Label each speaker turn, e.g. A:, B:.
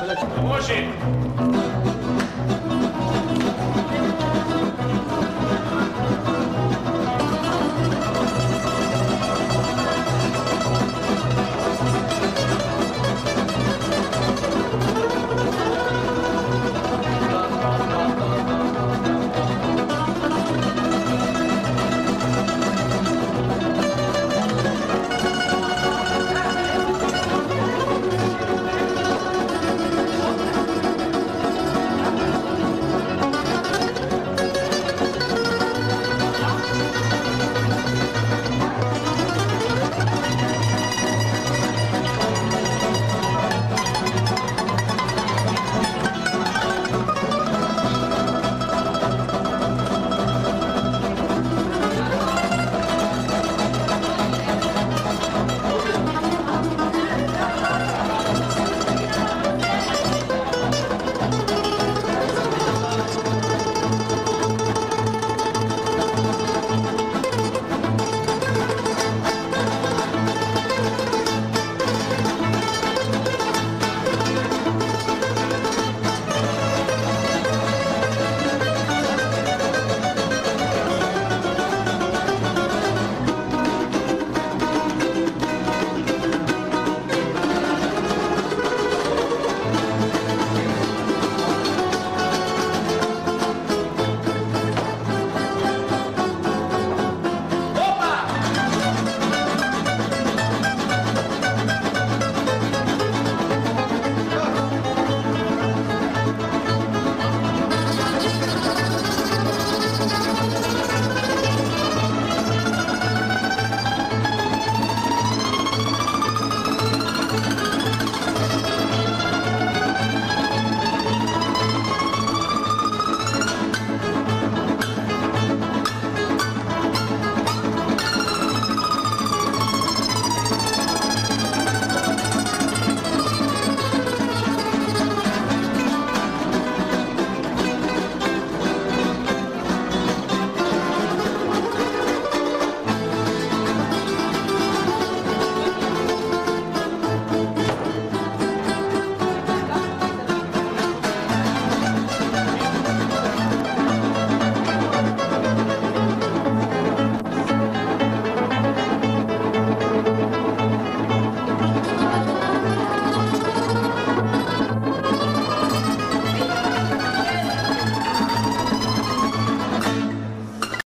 A: Roger.